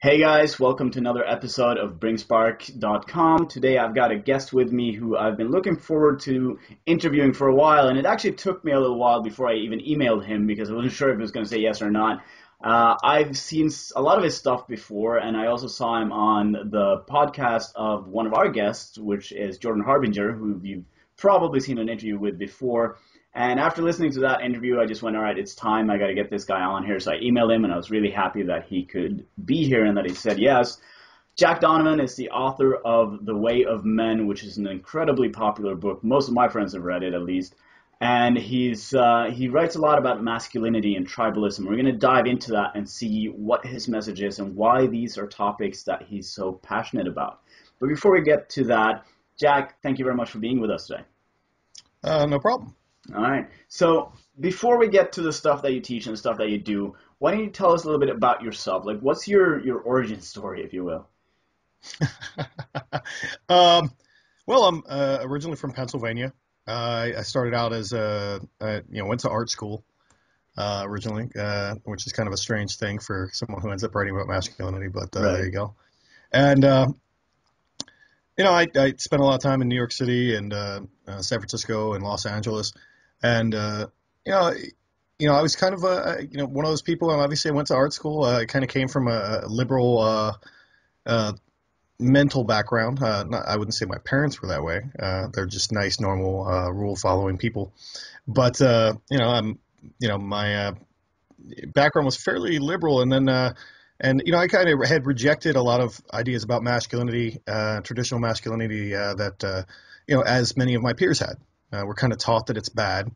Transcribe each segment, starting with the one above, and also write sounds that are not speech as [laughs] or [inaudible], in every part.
Hey guys, welcome to another episode of Bringspark.com. Today I've got a guest with me who I've been looking forward to interviewing for a while, and it actually took me a little while before I even emailed him because I wasn't sure if he was going to say yes or not. Uh, I've seen a lot of his stuff before, and I also saw him on the podcast of one of our guests, which is Jordan Harbinger, who you've probably seen an interview with before. And after listening to that interview, I just went, all right, it's time. I got to get this guy on here. So I emailed him, and I was really happy that he could be here and that he said yes. Jack Donovan is the author of The Way of Men, which is an incredibly popular book. Most of my friends have read it, at least. And he's uh, he writes a lot about masculinity and tribalism. We're going to dive into that and see what his message is and why these are topics that he's so passionate about. But before we get to that, Jack, thank you very much for being with us today. Uh, no problem. All right. So before we get to the stuff that you teach and the stuff that you do, why don't you tell us a little bit about yourself? Like, what's your your origin story, if you will? [laughs] um, well, I'm uh, originally from Pennsylvania. Uh, I started out as a, a, you know went to art school uh, originally, uh, which is kind of a strange thing for someone who ends up writing about masculinity. But uh, right. there you go. And uh, you know, I, I spent a lot of time in New York City and San Francisco and Los Angeles and uh, you know, you know, I was kind of a you know one of those people. And obviously, I went to art school. Uh, I kind of came from a liberal uh, uh, mental background. Uh, not, I wouldn't say my parents were that way. Uh, they're just nice, normal, uh, rule-following people. But uh, you know, I'm you know my uh, background was fairly liberal, and then. Uh, and you know, I kind of had rejected a lot of ideas about masculinity, uh, traditional masculinity, uh, that uh, you know, as many of my peers had. Uh, we're kind of taught that it's bad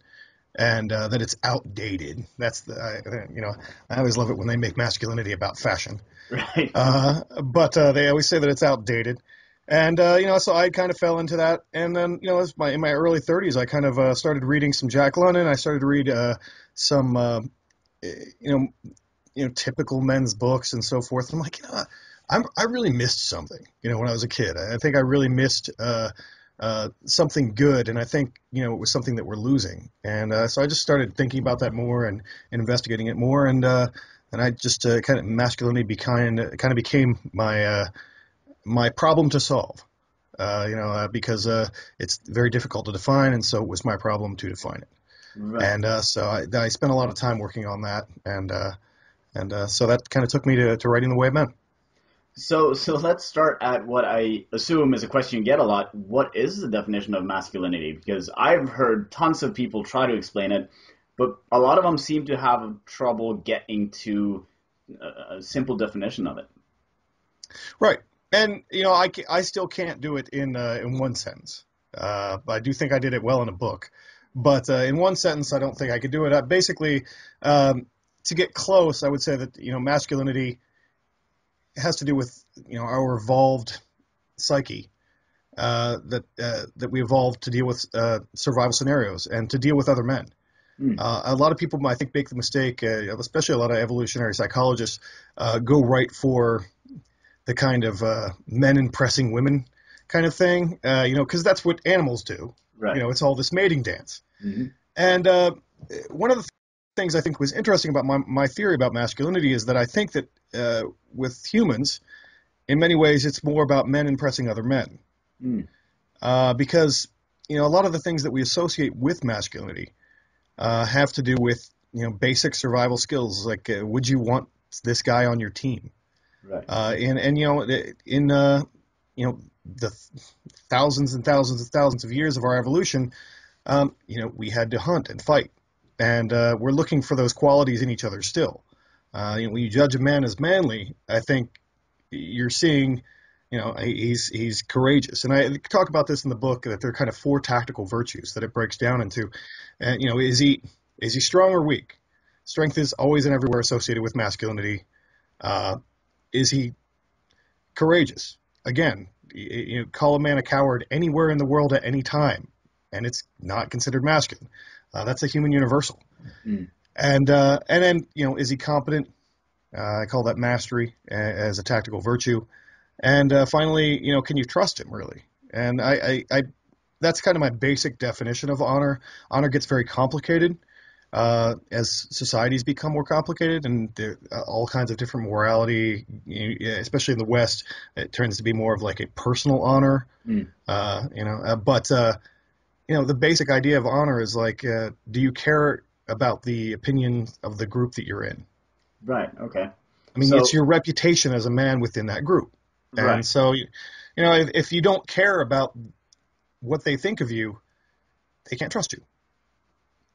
and uh, that it's outdated. That's the I, you know I always love it when they make masculinity about fashion. Right. [laughs] Uh, but uh, they always say that it's outdated. And uh, you know, so I kind of fell into that, and then you know, as my in my early 30s, I kind of uh, started reading some Jack London. I started to read uh, some, uh, you know, you know, typical men's books and so forth. I'm like, you know, I'm, I really missed something, you know, when I was a kid. I think I really missed uh, uh, something good, and I think you know it was something that we're losing. And uh, so I just started thinking about that more and, and investigating it more, and uh, and I just uh, kind of masculinity became kind of became my uh, my problem to solve. Uh, you know, uh, because uh, it's very difficult to define, and so it was my problem to define it. Right. And uh, so I, I spent a lot of time working on that, and uh, and uh, so that kind of took me to, to writing the way of men. So, so let's start at what I assume is a question you get a lot. What is the definition of masculinity? Because I've heard tons of people try to explain it, but a lot of them seem to have trouble getting to a, simple definition of it. Right, and you know, I, I still can't do it in uh, in one sentence. Uh, I do think I did it well in a book, but uh, in one sentence, I don't think I could do it. I basically, um, to get close, I would say that you know, masculinity has to do with you know our evolved psyche uh, that uh, that we evolved to deal with uh, survival scenarios and to deal with other men. Mm. a lot of people, I think, make the mistake, uh, especially a lot of evolutionary psychologists, uh, go right for the kind of men impressing women kind of thing, you know, because that's what animals do. Right. You know, it's all this mating dance. Mm-hmm. And one of the things I think was interesting about my, my theory about masculinity is that I think that uh, with humans, in many ways, it's more about men impressing other men. Mm. Uh, because you know a lot of the things that we associate with masculinity uh, have to do with you know basic survival skills like uh, would you want this guy on your team right uh, and and you know in uh, you know the thousands and thousands and thousands of years of our evolution um, you know we had to hunt and fight and uh, we're looking for those qualities in each other still. Uh, you know, when you judge a man as manly, I think you're seeing, you know, he's he's courageous, and I talk about this in the book that there are kind of four tactical virtues that it breaks down into. And you know, is he is he strong or weak? Strength is always and everywhere associated with masculinity. Uh, is he courageous? Again, you, call a man a coward anywhere in the world at any time, and it's not considered masculine. Uh, that's a human universal. Mm. And uh, and then you know, is he competent? Uh, I call that mastery as a tactical virtue. And uh, finally, you know, can you trust him really? And I, I, I, that's kind of my basic definition of honor. Honor gets very complicated, uh, as societies become more complicated and there uh, all kinds of different morality, especially in the West, it turns to be more of like a personal honor. Mm. Uh, you know, uh, but uh, you know, the basic idea of honor is like, uh, do you care about the opinion of the group that you're in? Right. Okay. I mean, So- it's your reputation as a man within that group. And Right. so, you know, if, if you don't care about what they think of you, they can't trust you.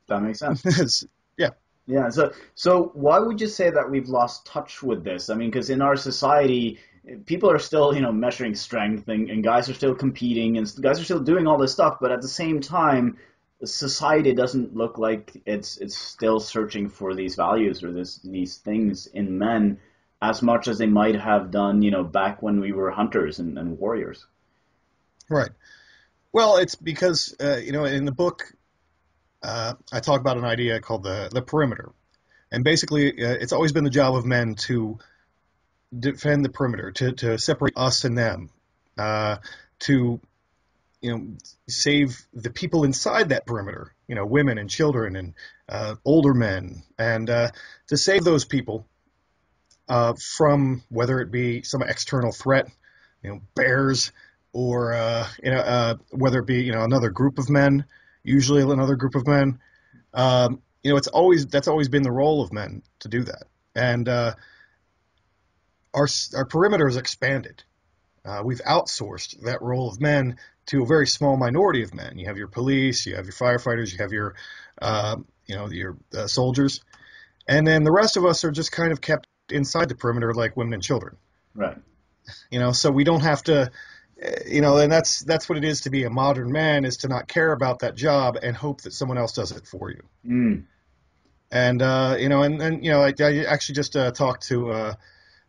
That makes sense. [laughs] Yeah. Yeah. So, so why would you say that we've lost touch with this? I mean, because in our society, people are still, you know, measuring strength, and, and guys are still competing, and guys are still doing all this stuff. But at the same time, society doesn't look like it's it's still searching for these values or this these things in men as much as they might have done, you know, back when we were hunters and, and warriors. Right. Well, it's because uh, you know in the book uh, I talk about an idea called the the perimeter, and basically uh, it's always been the job of men to defend the perimeter, to to separate us and them, uh, to you know save the people inside that perimeter, you know women and children and uh, older men, and uh, to save those people uh, from whether it be some external threat, you know bears or uh, you know, uh, whether it be you know another group of men, usually another group of men. Um, you know, it's always that's always been the role of men to do that, and uh, our our perimeter has expanded. Uh, we've outsourced that role of men to a very small minority of men. You have your police, you have your firefighters, you have your uh, you know your uh, soldiers, and then the rest of us are just kind of kept inside the perimeter like women and children Right. you know so we don't have to uh, you know and that's that's what it is to be a modern man is to not care about that job and hope that someone else does it for you Mm. and uh you know and and you know i, I actually just uh, talked to uh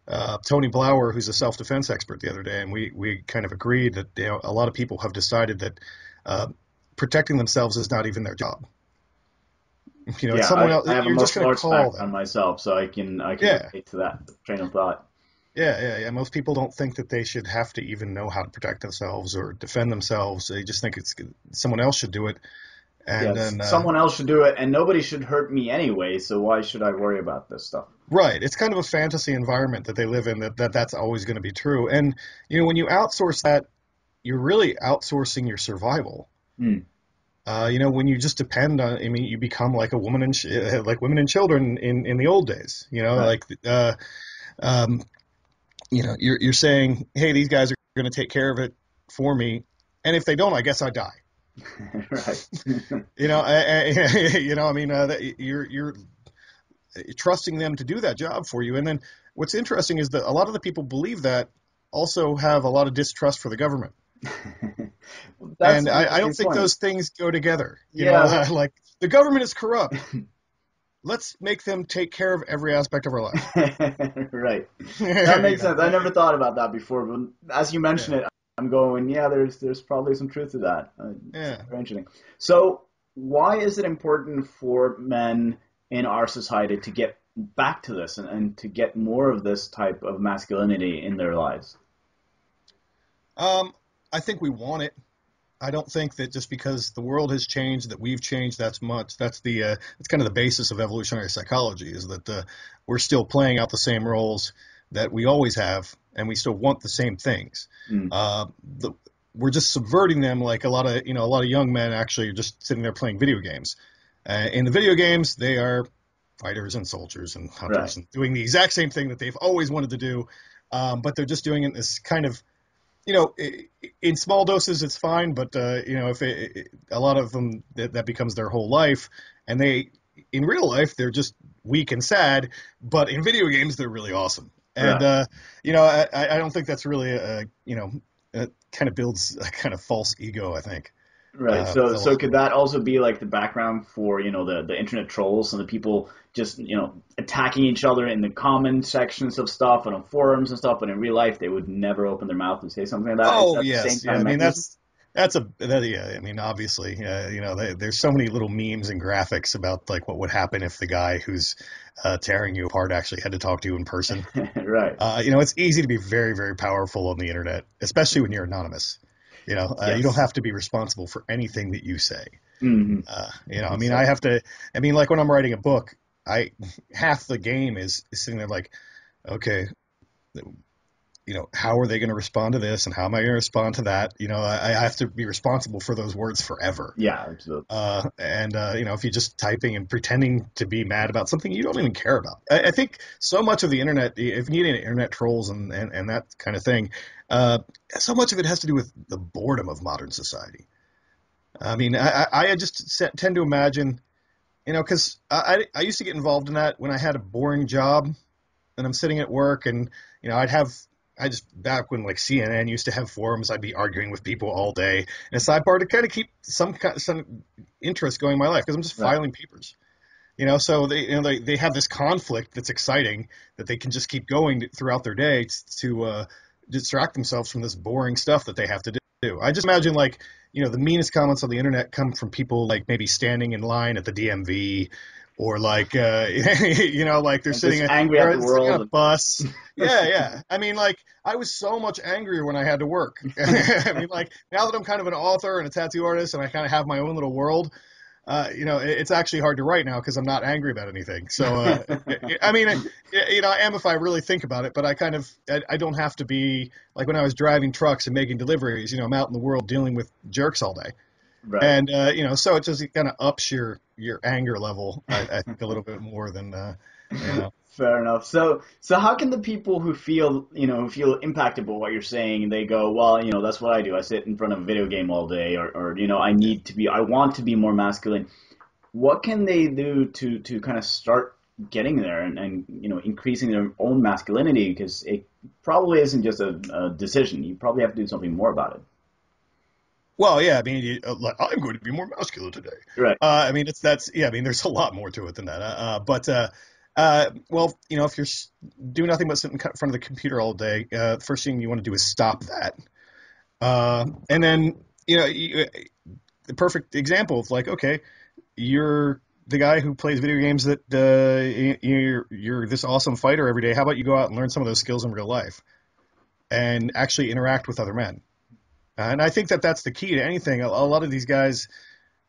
uh, Tony Blauer, who's a self-defense expert, the other day, and we, we kind of agreed that you know, a lot of people have decided that uh, protecting themselves is not even their job. You know, yeah, it's someone I, else. I have you're a just going to call them. myself, so I can I can Yeah. relate to that train of thought. Yeah, yeah, yeah. Most people don't think that they should have to even know how to protect themselves or defend themselves. They just think it's someone else should do it. And Yes, then, uh, someone else should do it, and nobody should hurt me anyway. So why should I worry about this stuff? right, it's kind of a fantasy environment that they live in that, that that's always going to be true. And you know, when you outsource that, you're really outsourcing your survival. Hmm. Uh, you know, when you just depend on, I mean, you become like a woman and ch- uh, like women and children in in the old days. You know, Right. like uh, um, you know, you're you're saying, hey, these guys are going to take care of it for me, and if they don't, I guess I die. [laughs] right. You know, I, I, [laughs] you know, I mean, uh, that you're you're trusting them to do that job for you. And then what's interesting is that a lot of the people believe that also have a lot of distrust for the government. [laughs] That's and I, I don't think point. those things go together. You Yeah. know, like the government is corrupt. Let's make them take care of every aspect of our life. right. That makes sense. I never thought about that before, but as you mention it, I'm going, yeah, there's there's probably some truth to that. Uh, Yeah. Interesting. So, why is it important for men in our society to get back to this and, and to get more of this type of masculinity in their lives? Um, I think we want it. I don't think that just because the world has changed, that we've changed. That's much. That's the. Uh, that's kind of the basis of evolutionary psychology. Is that uh, we're still playing out the same roles that we always have, and we still want the same things. Mm. Uh, the, we're just subverting them, like a lot of you know a lot of young men actually are just sitting there playing video games. Uh, in the video games, they are fighters and soldiers and hunters Right. and doing the exact same thing that they've always wanted to do, um, but they're just doing it in this kind of you know, in small doses it's fine, but uh, you know, if it, it, a lot of them that, that becomes their whole life, and they in real life they're just weak and sad, but in video games they're really awesome. And Right. uh, you know, I, I don't think that's really a you know, it kind of builds a kind of false ego. I think. Right. Uh, so, so could that also be like the background for you know the the internet trolls and the people just you know attacking each other in the comment sections of stuff and on forums and stuff, but in real life they would never open their mouth and say something like that. Oh yes, yeah. I mean that's that's a that, yeah. I mean obviously, uh, you know, they, there's so many little memes and graphics about like what would happen if the guy who's uh, tearing you apart actually had to talk to you in person. [laughs] right. Uh, you know, it's easy to be very very powerful on the internet, especially when you're anonymous. You know, uh, Yes. you don't have to be responsible for anything that you say. Mhm. Uh, you know, I mean, I have to. I mean, like when I'm writing a book, I [laughs] half the game is, is sitting there like, okay, you know, how are they going to respond to this, and how am I going to respond to that? You know, I, I have to be responsible for those words forever. Yeah, absolutely. Uh, and uh, you know, if you're just typing and pretending to be mad about something you don't even care about, I, I think so much of the internet, if you need internet trolls and, and, and that kind of thing, uh, so much of it has to do with the boredom of modern society. I mean, I, I just tend to imagine, you know, because I, I I used to get involved in that when I had a boring job, and I'm sitting at work, and you know, I'd have I just back when like CNN used to have forums, I'd be arguing with people all day, and a sidebar to kind of keep some some interest going in my life because I'm just Right. filing papers. You know, so they you know they, they have this conflict that's exciting that they can just keep going throughout their day t- to uh, distract themselves from this boring stuff that they have to do. I just imagine like you know the meanest comments on the internet come from people like maybe standing in line at the DMV or like uh, [laughs] you know like they're And sitting at- angry at the sitting on world. a bus. [laughs] yeah, yeah. I mean, like I was so much angrier when I had to work. [laughs] I mean, like now that I'm kind of an author and a tattoo artist and I kind of have my own little world. Uh, you know, it- it's actually hard to write now because I'm not angry about anything. So, uh, I mean, it- you know, I am if I really think about it, but I kind of, I, I don't have to be like when I was driving trucks and making deliveries. You know, I'm out in the world dealing with jerks all day, Right. and uh, you know, so it just kind of ups your your anger level, I, I think, a little bit more than, uh, you know. [laughs] Fair enough. So, so how can the people who feel, you know, who feel impacted by what you're saying, and they go, well, you know, that's what I do. I sit in front of a video game all day, or, or you know, I need to be, I want to be more masculine. What can they do to to kind of start getting there and, and you know, increasing their own masculinity? Because it probably isn't just a, a decision. You probably have to do something more about it. Well, yeah, I mean, you, uh, I'm going to be more masculine today. Right. Uh, I mean, it's that's yeah. I mean, there's a lot more to it than that. Uh, uh, but uh, uh, well, you know, if you're doing nothing but sitting in front of the computer all day, uh, the first thing you want to do is stop that. Uh, and then you know, you, the perfect example of like, okay, you're the guy who plays video games that uh, you're you're this awesome fighter every day. How about you go out and learn some of those skills in real life, and actually interact with other men. And I think that that's the key to anything. A, a lot of these guys,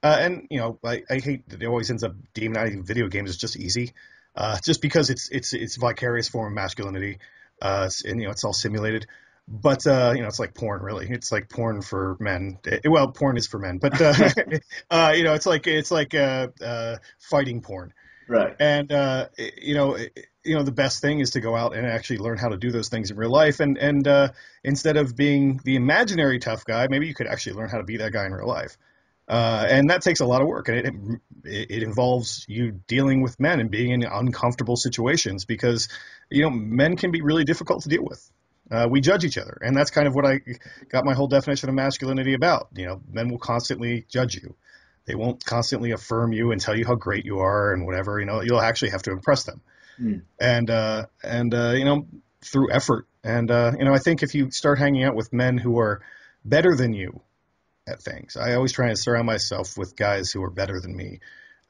uh, and you know, I, I hate that it always ends up demonizing video games. It's just easy, uh, just because it's it's it's vicarious form of masculinity, uh, and you know, it's all simulated. But uh, you know, it's like porn, really. It's like porn for men. Eh, well, porn is for men, but uh, [laughs] uh, you know, it's like it's like uh, uh, fighting porn. Right. And uh, you know, you know, the best thing is to go out and actually learn how to do those things in real life. And and uh, instead of being the imaginary tough guy, maybe you could actually learn how to be that guy in real life. Uh, and that takes a lot of work, and it, it involves you dealing with men and being in uncomfortable situations because you know men can be really difficult to deal with. Uh, we judge each other, and that's kind of what I got my whole definition of masculinity about. You know, men will constantly judge you. They won't constantly affirm you and tell you how great you are and whatever. You know, you'll actually have to impress them. Mm. And uh, and uh, you know, through effort. And uh, you know, I think if you start hanging out with men who are better than you at things, I always try and surround myself with guys who are better than me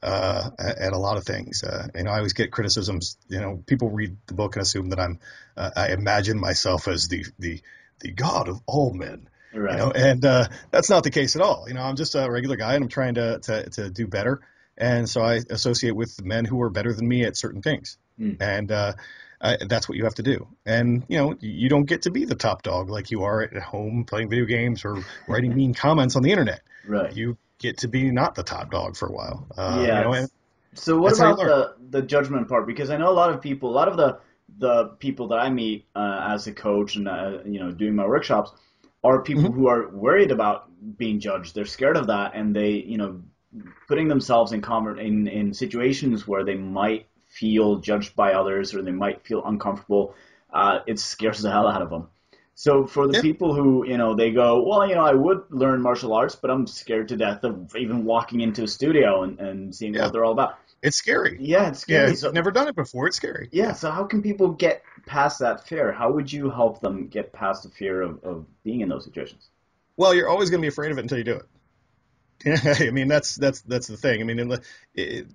uh, at, at a lot of things. Uh, you know, I always get criticisms. You know, people read the book and assume that I'm uh, I imagine myself as the the the god of all men. Right. You know, and uh, that's not the case at all. You know, I'm just a regular guy, and I'm trying to to, to do better. And so I associate with men who are better than me at certain things, Mm. and uh, I, that's what you have to do. And you know, you don't get to be the top dog like you are at home playing video games or writing mean comments on the internet. right. You get to be not the top dog for a while. Uh, Yeah. You know, and, So what That's how you about the the judgment part? Because I know a lot of people, a lot of the the people that I meet uh, as a coach and uh, you know doing my workshops are people Mm-hmm. who are worried about being judged. They're scared of that, and they you know putting themselves in conver- in in situations where they might feel judged by others or they might feel uncomfortable. Uh, it scares the hell out of them. So for the Yeah. people who, you know, they go, well, you know, I would learn martial arts, but I'm scared to death of even walking into a studio and, and seeing Yeah. what they're all about. It's scary. Yeah, it's scary. if so, never done it before. It's scary. yeah, so how can people get past that fear? How would you help them get past the fear of, of being in those situations? Well, you're always going to be afraid of it until you do it. [laughs] I mean, that's that's that's the thing. I mean, in the, it,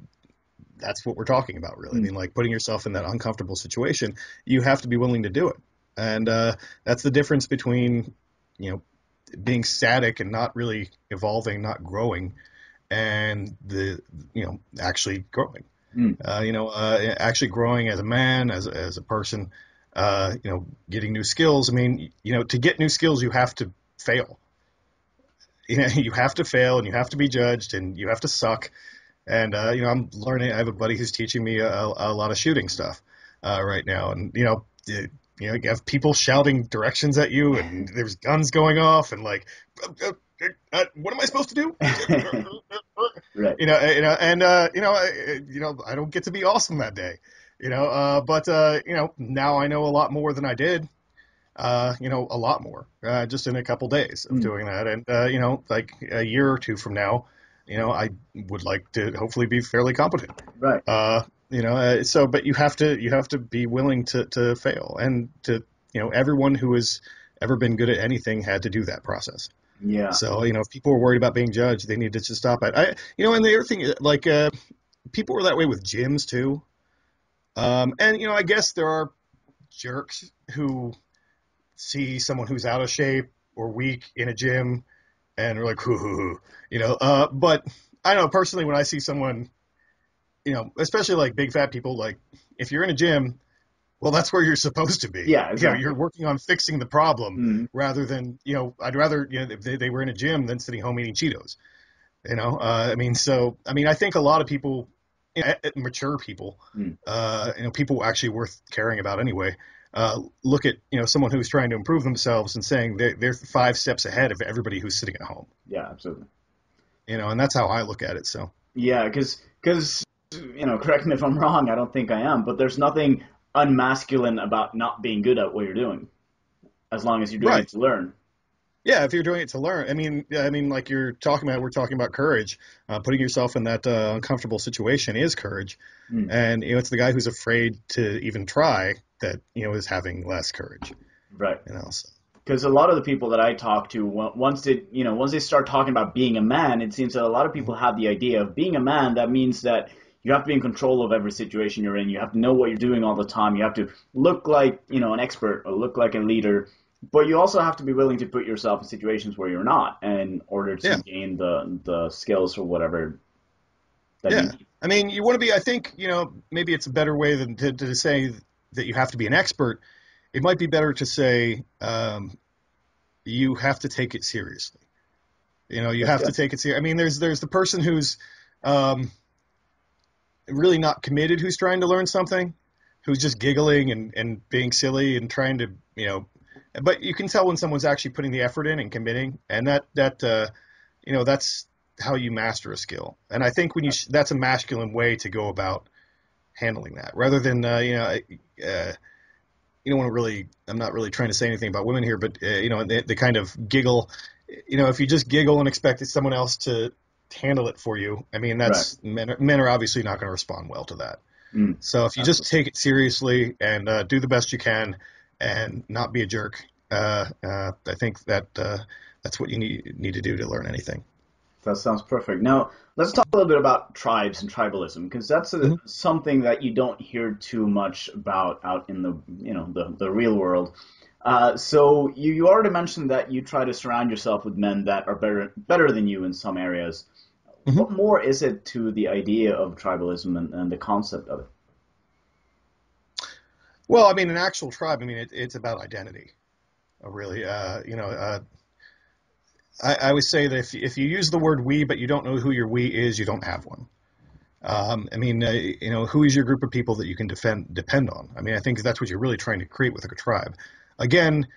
that's what we're talking about, really. I mean, like putting yourself in that uncomfortable situation, you have to be willing to do it, and uh, that's the difference between, you know, being static and not really evolving, not growing, and the you know actually growing. Mm. Uh, you know, uh, actually growing as a man, as a, as a person. Uh, you know, getting new skills. I mean, you know, to get new skills, you have to fail. [laughs] You know, you have to fail, and you have to be judged, and you have to suck. And uh, you know, I'm learning. I have a buddy who's teaching me a, a lot of shooting stuff uh, right now, and you know, you, you know, you have people shouting directions at you, and [laughs] there's guns going off, and like, uh, uh, uh, what am I supposed to do? Right. you know, you know, and uh, you know, I, you know, I don't get to be awesome that day, you know. Uh, but uh, you know, now I know a lot more than I did. Uh, you know, a lot more, uh, just in a couple days of Mm. doing that, and uh, you know, like a year or two from now, you know, I would like to hopefully be fairly competent. Right. Uh, you know, uh, so but you have to you have to be willing to to fail, and to you know, everyone who has ever been good at anything had to do that process. Yeah. So you know, if people were worried about being judged, they needed to stop it. I, you know, and the other thing, like, uh, people were that way with gyms too. Um, and you know, I guess there are jerks who see someone who's out of shape or weak in a gym, and are like, hoo hoo hoo, you know. Uh, but I don't know personally, when I see someone, you know, especially like big fat people, like if you're in a gym, well, that's where you're supposed to be. Yeah, You know, exactly. you're working on fixing the problem Mm. rather than you know I'd rather you know if they, they were in a gym than sitting home eating Cheetos. You know, uh, I mean, so I mean, I think a lot of people, you know, mature people, Mm. uh, you know, people actually worth caring about anyway, uh, look at you know someone who's trying to improve themselves and saying they're, they're five steps ahead of everybody who's sitting at home. Yeah, absolutely. You know, and that's how I look at it. So Yeah, because because you know, correct me if I'm wrong. I don't think I am, but there's nothing unmasculine about not being good at what you're doing, as long as you're doing Right. it to learn. yeah, if you're doing it to learn, I mean, I mean, like you're talking about, we're talking about courage. Uh, putting yourself in that uh, uncomfortable situation is courage, Mm. and you know, it's the guy who's afraid to even try that you know is having less courage. Right. You know, so. Because a lot of the people that I talk to, once they, you know, once they start talking about being a man, it seems that a lot of people have the idea of being a man. That means that you have to be in control of every situation you're in. You have to know what you're doing all the time. You have to look like, you know, an expert or look like a leader. But you also have to be willing to put yourself in situations where you're not, in order to Yeah. gain the the skills or whatever that Yeah. you need. I mean, you want to be. I think you know maybe it's a better way than to, to say that you have to be an expert. It might be better to say um, you have to take it seriously. You know, you have to take it seriously. I mean, there's there's the person who's um, really not committed, who's trying to learn something, who's just giggling and and being silly and trying to you know. But you can tell when someone's actually putting the effort in and committing, and that that uh, you know that's how you master a skill. And I think when you sh- that's a masculine way to go about handling that, rather than uh, you know uh, you don't want to really. I'm not really trying to say anything about women here, but uh, you know they, they kind of giggle. You know, if you just giggle and expect someone else to handle it for you, I mean that's men, are, men are obviously not going to respond well to that. Mm. So if you just take it seriously and uh, do the best you can and not be a jerk, uh, uh, I think that uh, that's what you need need to do to learn anything. That sounds perfect. Now, let's talk a little bit about tribes and tribalism because that's a, Mhm. something that you don't hear too much about out in the you know the, the real world. Uh, so you, you already mentioned that you try to surround yourself with men that are better better than you in some areas. Mhm. What more is it to the idea of tribalism and, and the concept of it? Well, I mean, an actual tribe. I mean, it, it's about identity, uh, really. Uh, you know, uh, I, I would say that if if you use the word "we" but you don't know who your "we" is, you don't have one. Um, I mean, uh, you know, who is your group of people that you can defend depend on? I mean, I think that's what you're really trying to create with a tribe. Again,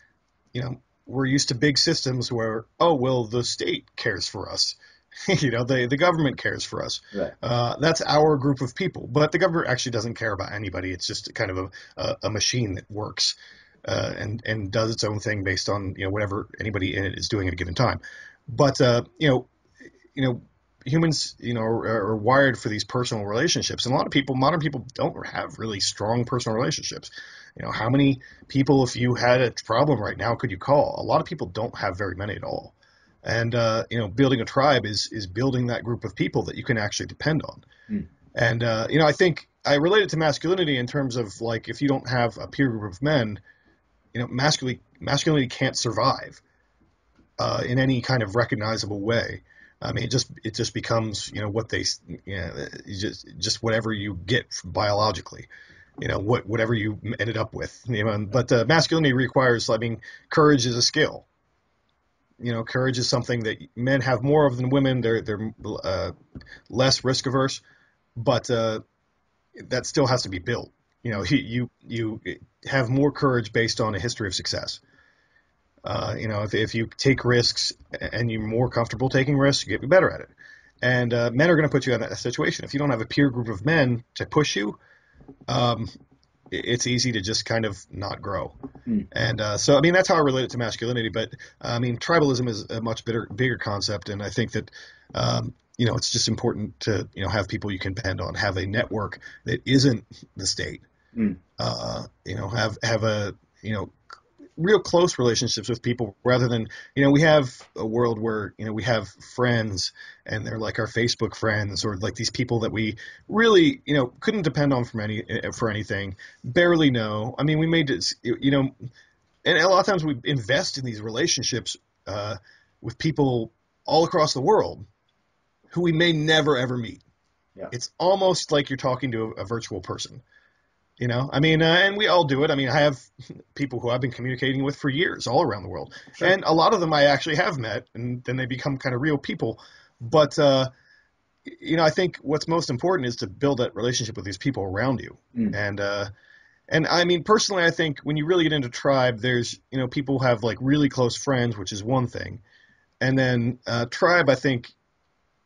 you know, we're used to big systems where, oh, well, the state cares for us. [laughs] you know, the the government cares for us. Right. Uh, that's our group of people. But the government actually doesn't care about anybody. It's just kind of a, a, a machine that works uh, and and does its own thing based on you know whatever anybody in it is doing at a given time. But uh, you know, you know, humans you know are, are wired for these personal relationships, and a lot of people, modern people, don't have really strong personal relationships. You know, how many people, if you had a problem right now, could you call? A lot of people don't have very many at all. And uh, you know, building a tribe is is building that group of people that you can actually depend on. Hmm. And uh, you know, I think I relate it to masculinity in terms of like if you don't have a peer group of men, you know, masculinity masculinity can't survive uh, in any kind of recognizable way. I mean, it just it just becomes you know what they you know just just whatever you get biologically, you know what whatever you ended up with. You know, but uh, masculinity requires. I mean, courage is a skill. You know, courage is something that men have more of than women. They're they're uh, less risk averse, but uh, that still has to be built. You know, you you have more courage based on a history of success. Uh, you know, if, if you take risks and you're more comfortable taking risks, you get better at it. And uh, men are going to put you in that situation. If you don't have a peer group of men to push you, um, it's easy to just kind of not grow. Mm. And uh, so, I mean, that's how I relate it to masculinity. But I mean, tribalism is a much bigger, bigger concept, and I think that um, you know it's just important to you know have people you can depend on, have a network that isn't the state. Mm. Uh, you know, have have a you know real close relationships with people rather than you know we have a world where you know we have friends and they're like our Facebook friends or like these people that we really you know couldn't depend on from any for anything barely know. I mean we made this you know and a lot of times we invest in these relationships uh, with people all across the world who we may never ever meet. Yeah. it's almost like you're talking to a, a virtual person you know, I mean, uh, and we all do it. I mean, I have [laughs] people who I've been communicating with for years all around the world, sure. and a lot of them I actually have met, and then they become kind of real people. But uh, you know, I think what's most important is to build that relationship with these people around you, mm. and uh, and I mean, personally, I think when you really get into tribe, there's you know people who have like really close friends, which is one thing, and then uh, tribe, I think,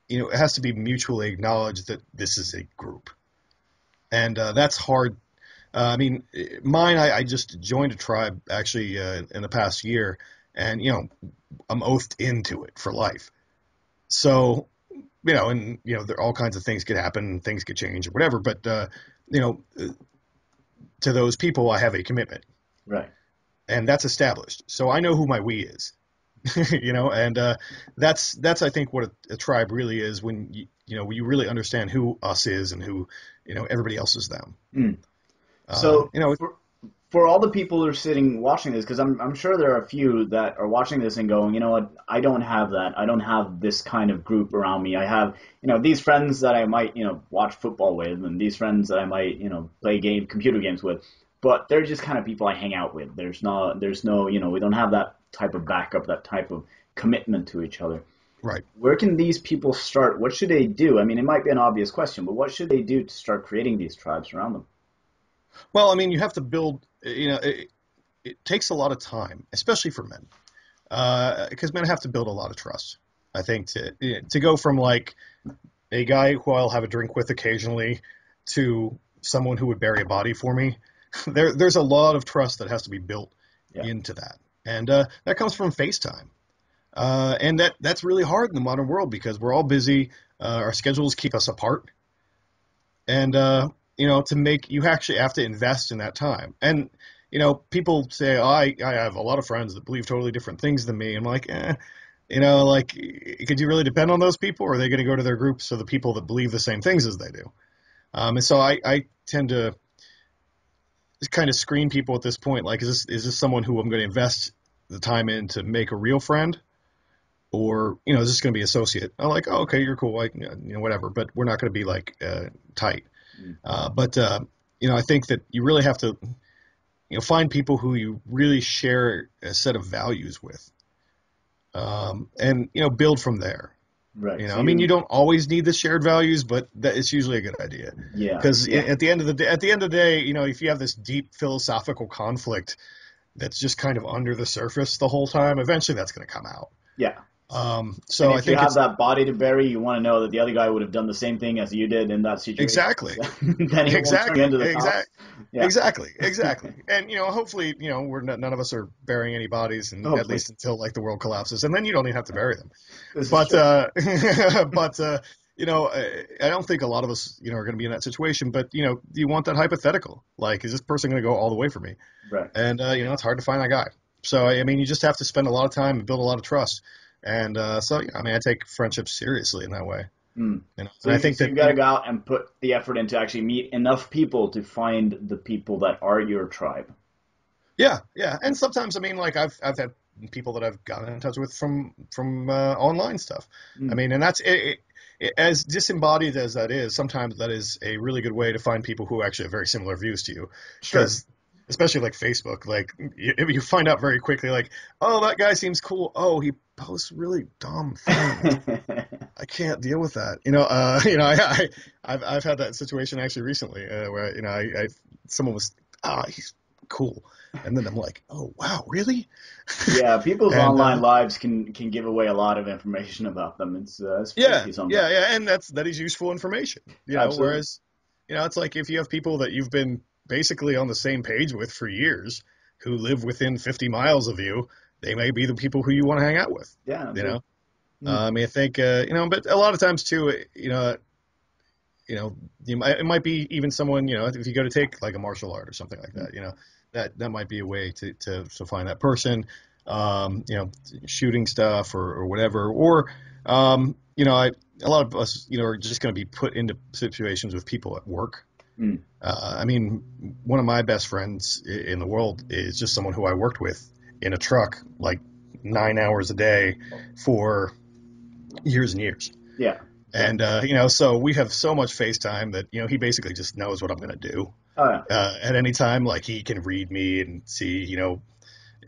you know, it has to be mutually acknowledged that this is a group, and uh, that's hard uh, I mean, mine, I, I, just joined a tribe actually uh, in the past year, and you know, I'm oathed into it for life. So, you know, and you know, there all kinds of things could happen, things could change or whatever. But uh, you know, to those people, I have a commitment, right? And that's established. So I know who my we is, [laughs] you know, and uh, that's that's I think what a, a tribe really is when you, you know you really understand who us is and who you know everybody else is them. Mm. So uh, you know, for, for, all the people who are sitting watching this, because I'm I'm sure there are a few that are watching this and going, you know what, I don't have that. I don't have this kind of group around me. I have you know these friends that I might you know watch football with, and these friends that I might you know play game computer games with. But they're just kind of people I hang out with. There's no there's no you know we don't have that type of backup, that type of commitment to each other. Right. Where can these people start? What should they do? I mean, it might be an obvious question, but what should they do to start creating these tribes around them? Well, I mean, you have to build. You know, it, it takes a lot of time, especially for men, because uh, men have to build a lot of trust. I think to to go from like a guy who I'll have a drink with occasionally to someone who would bury a body for me. [laughs] There, there's a lot of trust that has to be built yeah. into that, and uh, that comes from FaceTime. Uh, and that that's really hard in the modern world because we're all busy. Uh, our schedules keep us apart, and uh, you know, to make you actually have to invest in that time. And you know, people say, oh, I I have a lot of friends that believe totally different things than me. I'm like, eh, you know, like, could you really depend on those people, or are they going to go to their groups of the people that believe the same things as they do? Um, and so I, I tend to kind of screen people at this point. Like, is this is this someone who I'm going to invest the time in to make a real friend, or you know, is this going to be associate? I'm like, oh, okay, you're cool, like, you know, whatever, but we're not going to be like uh, tight. Uh, but uh, you know, I think that you really have to you know find people who you really share a set of values with, um, and you know build from there. Right. You know, so I mean, you don't always need the shared values, but that it's usually a good idea. Yeah. Because yeah. at the end of the day, at the end of the day, you know, if you have this deep philosophical conflict that's just kind of under the surface the whole time, eventually that's going to come out. Yeah. Um, so and I think you have that body to bury, you want to know that the other guy would have done the same thing as you did in that situation. Exactly. [laughs] exactly. Won't turn into the exactly. Yeah. Exactly. Exactly. [laughs] and you know, hopefully, you know, we're not, none of us are burying any bodies, and at least until like the world collapses, and then you don't even have to bury them. This but uh, [laughs] but uh, you know, I don't think a lot of us, you know, are going to be in that situation. But you know, you want that hypothetical, like, is this person going to go all the way for me? Right. And uh, you know, it's hard to find that guy. So I mean, you just have to spend a lot of time and build a lot of trust. And uh, so, yeah, I mean, I take friendship seriously in that way. Mm. You know? So I think so that you got to go out and put the effort in to actually meet enough people to find the people that are your tribe. Yeah, yeah, and sometimes I mean, like I've I've had people that I've gotten in touch with from from uh, online stuff. Mm. I mean, and that's it, it, as disembodied as that is. Sometimes that is a really good way to find people who actually have very similar views to you. Sure. Especially like Facebook, like you, you find out very quickly, like, oh, that guy seems cool. Oh, he posts really dumb [laughs] things. I can't deal with that. You know, uh, [laughs] you know, I, I, I've, I've had that situation actually recently, uh, where you know, I, I, someone was, ah, he's cool, and then I'm like, oh wow, really? [laughs] yeah, people's And, online uh, lives can can give away a lot of information about them. It's, uh, it's Yeah, yeah, yeah, and that's that is useful information. You know, Absolutely. whereas, you know, it's like if you have people that you've been basically on the same page with for years, who live within 50 miles of you, they may be the people who you want to hang out with. Yeah, You know, Mm. uh, I mean, I think uh, you know, but a lot of times too, you know, you know, you might, it might be even someone, you know, if you go to take like a martial art or something like that, you know, that that might be a way to to, to find that person, um, you know, shooting stuff or, or whatever, or um, you know, I a lot of us, you know, are just going to be put into situations with people at work. Mm. Uh, I mean, one of my best friends in the world is just someone who I worked with in a truck like nine hours a day for years and years. yeah. And uh, you know, so we have so much FaceTime that you know he basically just knows what I'm going to do Oh yeah. uh, at any time. Like he can read me and see, you know,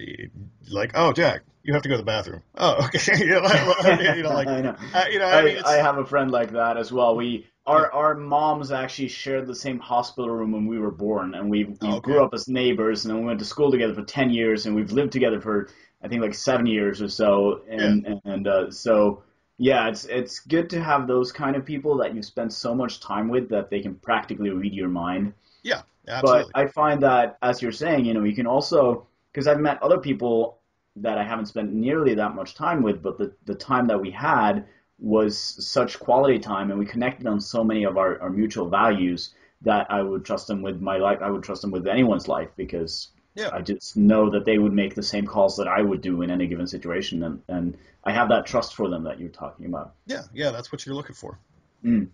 eh, like oh Jack, you have to go to the bathroom. Oh [laughs] okay, [laughs] you know, like, you know, like [laughs] I know. uh, you know, I, I, mean, I have a friend like that as well. We our our moms actually shared the same hospital room when we were born, and we we Oh, okay. grew up as neighbors, and then we went to school together for ten years, and we've lived together for I think like seven years or so, and and uh, so yeah, it's it's good to have those kind of people that you spend so much time with that they can practically read your mind. yeah, absolutely. But I find that, as you're saying, you know, you can also, because I've met other people that I haven't spent nearly that much time with, but the, the time that we had was such quality time and we connected on so many of our, our mutual values that I would trust them with my life. I would trust them with anyone's life because Yeah. I just know that they would make the same calls that I would do in any given situation. And, and I have that trust for them that you're talking about. yeah, yeah, that's what you're looking for. Mm.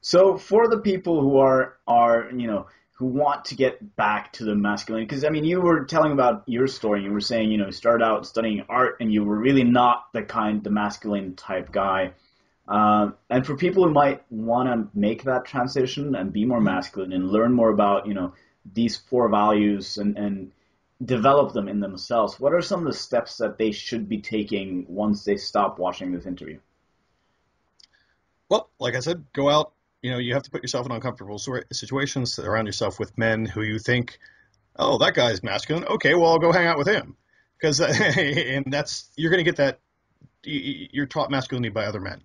So for the people who are are you know who want to get back to the masculine, because I mean you were telling about your story. You were saying you know you started out studying art and you were really not the kind the masculine type guy. Um, and for people who might want to make that transition and be more masculine and learn more about you know these four values and and develop them in themselves, what are some of the steps that they should be taking once they stop watching this interview? Well, like I said, go out. You know, you have to put yourself in uncomfortable situations around yourself with men who you think, oh, that guy's masculine. Okay, well, I'll go hang out with him, because [laughs] and that's you're going to get that. You're taught masculinity by other men.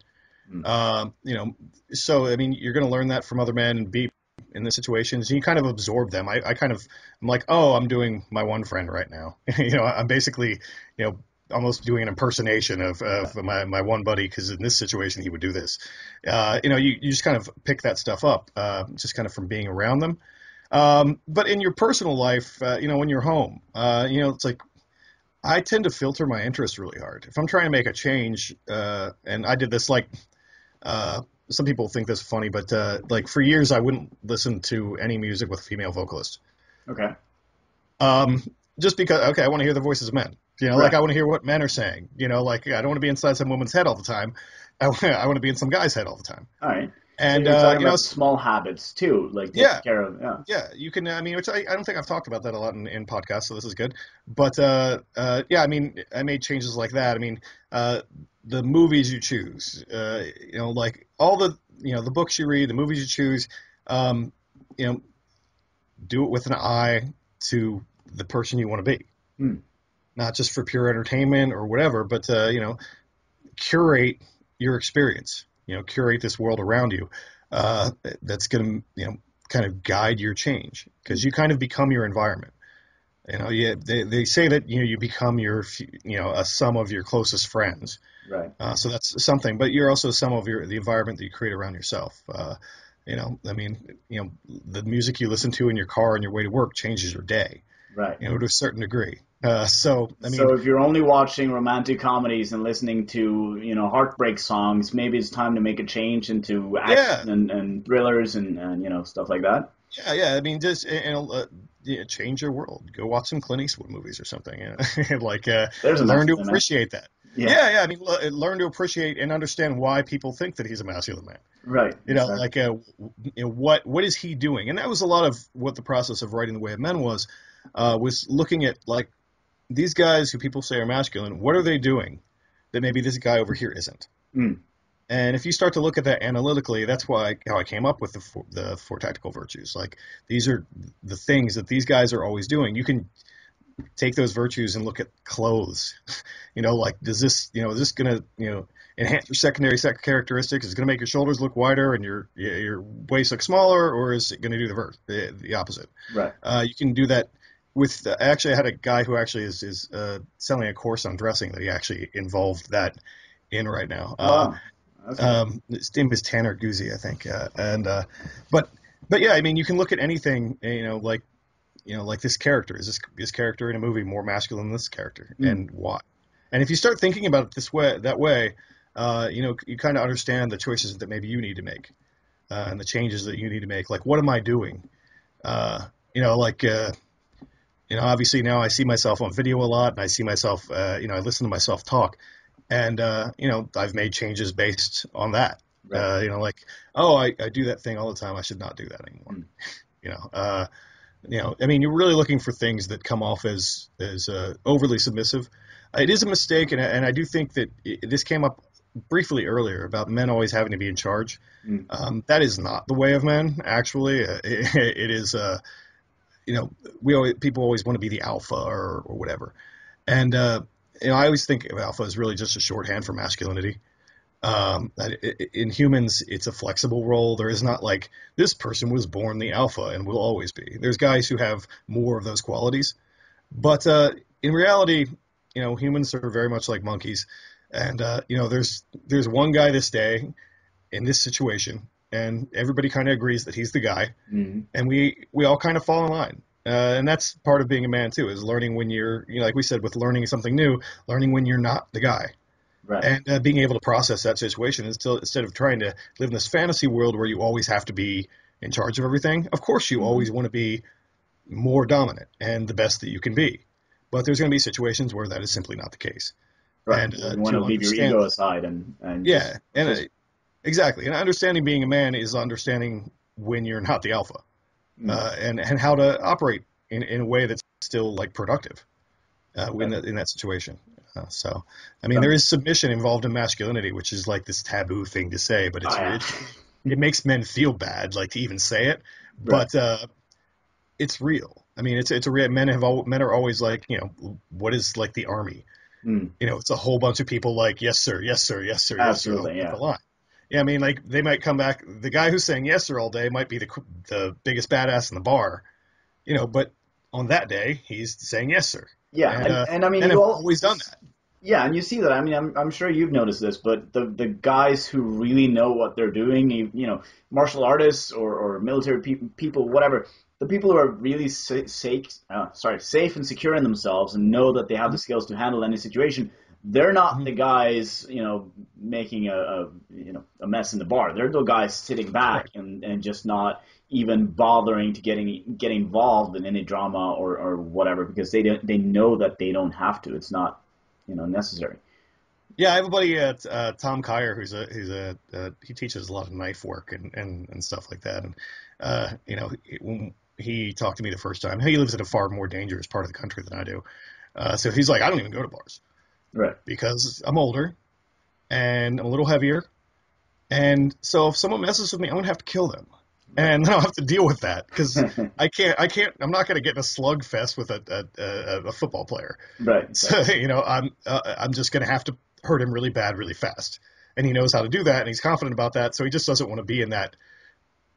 Mm. Um, you know, so I mean, you're going to learn that from other men and be in the situations. And you kind of absorb them. I, I kind of, I'm like, oh, I'm doing my one friend right now. [laughs] you know, I'm basically, you know, almost doing an impersonation of, of my, my one buddy because in this situation he would do this. Uh, you know, you, you just kind of pick that stuff up, uh, just kind of from being around them. Um, but in your personal life, uh, you know, when you're home, uh, you know, it's like I tend to filter my interests really hard. If I'm trying to make a change, uh, and I did this like, uh, some people think this funny, but uh, like for years I wouldn't listen to any music with a female vocalist. Okay. Um, just because, okay, I want to hear the voices of men. You know, Right. like I want to hear what men are saying. You know, like I don't want to be inside some woman's head all the time. I, want- I want to be in some guy's head all the time. All right. And so uh, you know, small habits too, like Yeah. care of. Yeah. yeah, you can. I mean, which I, I don't think I've talked about that a lot in, in podcasts, so this is good. But uh, uh, yeah, I mean, I made changes like that. I mean, uh, the movies you choose, uh, you know, like all the you know the books you read, the movies you choose, um, you know, do it with an eye to the person you want to be, Hmm. not just for pure entertainment or whatever, but uh, you know, curate your experience. You know, curate this world around you. Uh, that's going to you know kind of guide your change because you kind of become your environment. You know, yeah, they, they say that you know you become your you know a sum of your closest friends. Right. Uh, so that's something, but you're also some of your the environment that you create around yourself. Uh, you know, I mean, you know, the music you listen to in your car on your way to work changes your day. Right. You know, to a certain degree. Uh, so I mean, so if you're only watching romantic comedies and listening to you know heartbreak songs, maybe it's time to make a change into action and, and thrillers and, and you know stuff like that. Yeah, yeah. I mean, just you know, uh, know, change your world. Go watch some Clint Eastwood movies or something. You know? [laughs] like uh, learn to enough in it. appreciate that. Yeah. Yeah, yeah. I mean, le- learn to appreciate and understand why people think that he's a masculine man. Right. You know, exactly. like uh, you know, what what is he doing? And that was a lot of what the process of writing the Way of Men was. Uh, was looking at like these guys who people say are masculine. What are they doing that maybe this guy over here isn't? Mm. And if you start to look at that analytically, that's why how I came up with the four, the four tactical virtues. Like these are the things that these guys are always doing. You can take those virtues and look at clothes. [laughs] You know, like does this, you know, is this gonna, you know, enhance your secondary sec- characteristics? Is it gonna make your shoulders look wider and your your waist look smaller, or is it gonna do the verse, the, the opposite? right. Uh, you can do that with. Uh, actually, I had a guy who actually is is uh, selling a course on dressing that he actually involved that in right now. Uh, Wow. That's um, his name is Tanner Guzy, I think. Uh, and uh, but but yeah, I mean, you can look at anything, you know, like you know, like this character is this this character in a movie more masculine than this character, Mm. and why? And if you start thinking about it this way, that way, uh, you know, you kind of understand the choices that maybe you need to make, uh, and the changes that you need to make. Like, what am I doing? Uh, you know, like. Uh, you know, obviously now I see myself on video a lot, and I see myself, uh, you know, I listen to myself talk, and uh, you know, I've made changes based on that. Right. Uh, you know, like, oh, I, I do that thing all the time. I should not do that anymore. Mm. [laughs] You know, uh, you know, I mean, you're really looking for things that come off as as uh, overly submissive. It is a mistake, and I, and I do think that it, this came up briefly earlier about men always having to be in charge. Mm. Um, that is not the way of men. Actually, uh, [laughs] it, it is. Uh, you know, we always, people always want to be the alpha or, or whatever, and uh, you know, I always think of alpha as really just a shorthand for masculinity. Um, in humans, it's a flexible role. There is not like this person was born the alpha and will always be. There's guys who have more of those qualities, but uh, in reality, you know, humans are very much like monkeys, and uh, you know, there's there's one guy this day in this situation, and everybody kind of agrees that he's the guy, Mhm. and we we all kind of fall in line. Uh, and that's part of being a man too, is learning when you're, you know, like we said, with learning something new, learning when you're not the guy Right. and uh, being able to process that situation instead instead of trying to live in this fantasy world where you always have to be in charge of everything. Of course, you Mhm. always want to be more dominant and the best that you can be, but there's going to be situations where that is simply not the case. right. and, uh, you want to to leave your ego aside and and Yeah, just- and just- exactly, and understanding being a man is understanding when you're not the alpha, Mm. uh, and and how to operate in, in a way that's still like productive uh, in that in that situation. Uh, so, I mean, there is submission involved in masculinity, which is like this taboo thing to say, but it's Oh, yeah. it, it makes men feel bad, like to even say it, Right. but uh, it's real. I mean, it's it's a real. Men have al- men are always like, you know, what is like the army? Mm. you know, it's a whole bunch of people like, yes, sir, yes, sir, yes, sir, Absolutely, yes, sir. yeah. The line. Yeah, I mean, like they might come back. The guy who's saying yes, sir, all day might be the the biggest badass in the bar, you know, but on that day he's saying yes, sir. Yeah, And, and, uh, and I mean, and you all, always done that. Yeah, and you see that. I mean, I'm, I'm sure you've noticed this, but the the guys who really know what they're doing, you, you know, martial artists or, or military pe- people, whatever, the people who are really sa- safe, uh, sorry, safe and secure in themselves and know that they have the skills to handle any situation, they're not Mhm. the guys, you know, making a, a you know a mess in the bar. They're the guys sitting back and, and just not even bothering to getting get involved in any drama or, or whatever because they don't they know that they don't have to. It's not you know necessary. Yeah, I have a buddy at uh, Tom Kyer who's a he's a uh, he teaches a lot of knife work and, and, and stuff like that. And uh, you know, when he talked to me the first time. He lives in a far more dangerous part of the country than I do. Uh, so he's like, I don't even go to bars Right. because I'm older and I'm a little heavier. And so if someone messes with me, I'm gonna have to kill them, and [laughs] then I'll have to deal with that because [laughs] I can't. I can't. I'm not gonna get in a slugfest with a a, a, a football player. right. [laughs] So you know, I'm uh, I'm just gonna have to hurt him really bad, really fast, and he knows how to do that, and he's confident about that. So he just doesn't want to be in that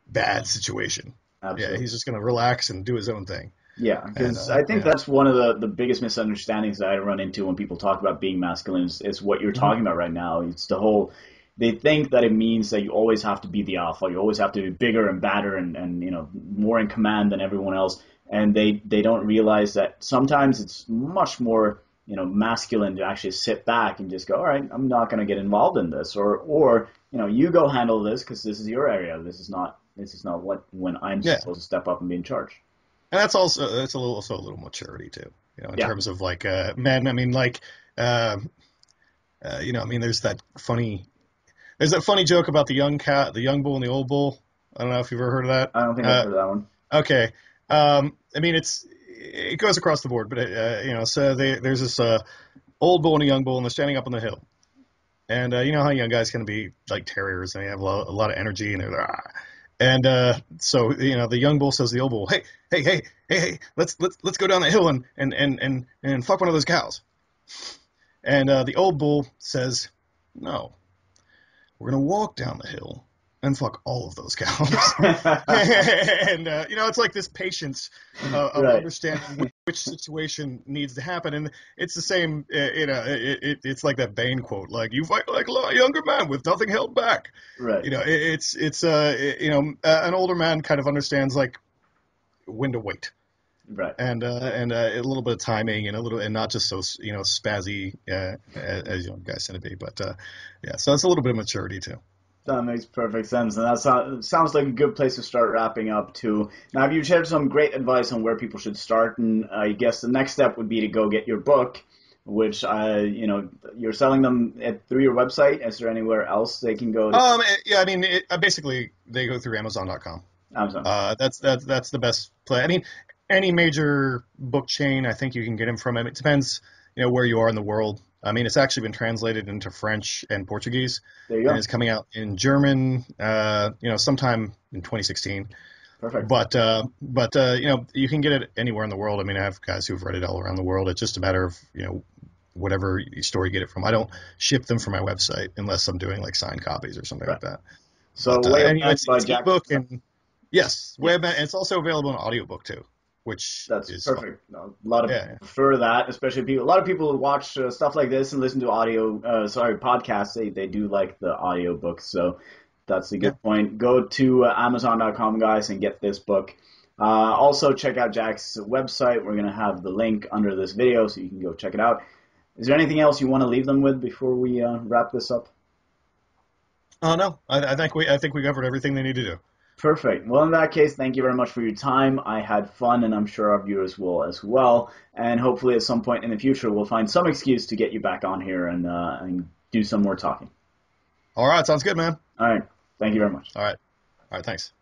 bad situation. Absolutely. Yeah, he's just gonna relax and do his own thing. Yeah, because uh, I think yeah. that's one of the, the biggest misunderstandings that I run into when people talk about being masculine is, is what you're talking about right now. It's the whole they think that it means that you always have to be the alpha, you always have to be bigger and badder and, and you know more in command than everyone else, and they they don't realize that sometimes it's much more you know masculine to actually sit back and just go, all right, I'm not going to get involved in this, or or you know you go handle this because this is your area, this is not this is not what when I'm Yeah. supposed to step up and be in charge. And that's also that's a little also a little maturity too. You know, in Yeah. terms of like uh, men. I mean, like, um, uh, you know, I mean, there's that funny, there's that funny joke about the young cat, the young bull and the old bull. I don't know if you've ever heard of that. I don't think Uh, I've heard that one. Okay. Um, I mean, it's it goes across the board, but uh, you know, so they, there's this uh, old bull and a young bull, and they're standing up on the hill. And uh, you know how young guys can be like terriers, and they have a lot, a lot of energy, and they're ah. And uh, so you know the young bull says to the old bull, "Hey, hey, hey, hey, hey, let's let's let's go down the hill and and and and, and fuck one of those cows." And uh, the old bull says, "No, we're gonna walk down the hill and fuck all of those cows." [laughs] [laughs] and uh, you know, it's like this patience uh, of Right. understanding which situation needs to happen, and it's the same. Uh, you know, it, it, it's like that Bane quote, like "You fight like a younger man with nothing held back." right. You know, it, it's it's uh, you know, uh, an older man kind of understands like when to wait, right. and uh, and uh, a little bit of timing, and a little, and not just so you know spazzy uh, as, as young guys tend to be, but uh, yeah, so it's a little bit of maturity too. That makes perfect sense, and that sounds like a good place to start wrapping up too. Now, you've you shared some great advice on where people should start, and I guess the next step would be to go get your book, which uh, you know you're selling them at, through your website. Is there anywhere else they can go? To Um, it- yeah, I mean, it, uh, basically they go through Amazon.com. Amazon. Uh, that's that's that's the best play. I mean, any major book chain, I think you can get them from. It depends, you know, where you are in the world. I mean, it's actually been translated into French and Portuguese, there you go. and it's coming out in German. Uh, you know, sometime in 2016. Perfect. But uh, but uh, you know, you can get it anywhere in the world. I mean, I have guys who've read it all around the world. It's just a matter of you know whatever store you get it from. I don't ship them from my website unless I'm doing like signed copies or something like that. so, But, uh, and, you know, it's, it's ebook and yes, web. And it's also available in audiobook too, which That's is perfect. A lot of Yeah, people yeah. prefer that, especially people. A lot of people watch uh, stuff like this and listen to audio, uh, sorry, podcasts. They they do like the audio books, so that's a good point. Go to uh, Amazon.com, guys, and get this book. Uh, also, check out Jack's website. We're gonna have the link under this video, so you can go check it out. Is there anything else you want to leave them with before we uh, wrap this up? Oh no, I, I think we I think we covered everything they need to do. Perfect. Well, in that case, thank you very much for your time. I had fun, and I'm sure our viewers will as well. And hopefully, at some point in the future, we'll find some excuse to get you back on here and, uh, and do some more talking. All right, sounds good, man. All right. Thank you very much. All right, all right, thanks.